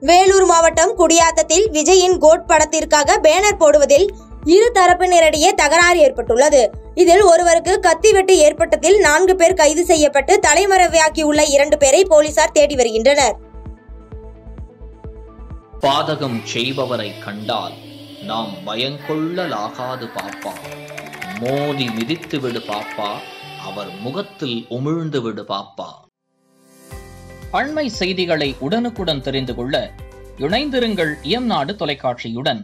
வேலூர் மாவட்டம் குடியாத்தத்தில் விஜயின் கோட் படத்திற்காக பேனர் போடுவதில் இரு தரப்பினரிடையே தகராறு ஏற்பட்டுள்ளது. இதில் ஒருவருக்கு கத்திவெட்டு ஏற்பட்டதில் நான்கு பேர் கைது செய்யப்பட்டு தலைமறைவாக்கியுள்ள இரண்டு பேரை போலீசார் தேடி வருகின்றனர். பாதகம் செய்பவரை கண்டால் நாம் பயங்கொள்ளலாகாது பாப்பா. மோதி மிதித்து விடு பாப்பா. அவர் முகத்தில் உமிழ்ந்து விடு பாப்பா. அண்மை செய்திகளை உடனுக்குடன் தெரிந்து கொள்ள இணைந்திருங்கள் இயம்நாடு தொலைக்காட்சியுடன்.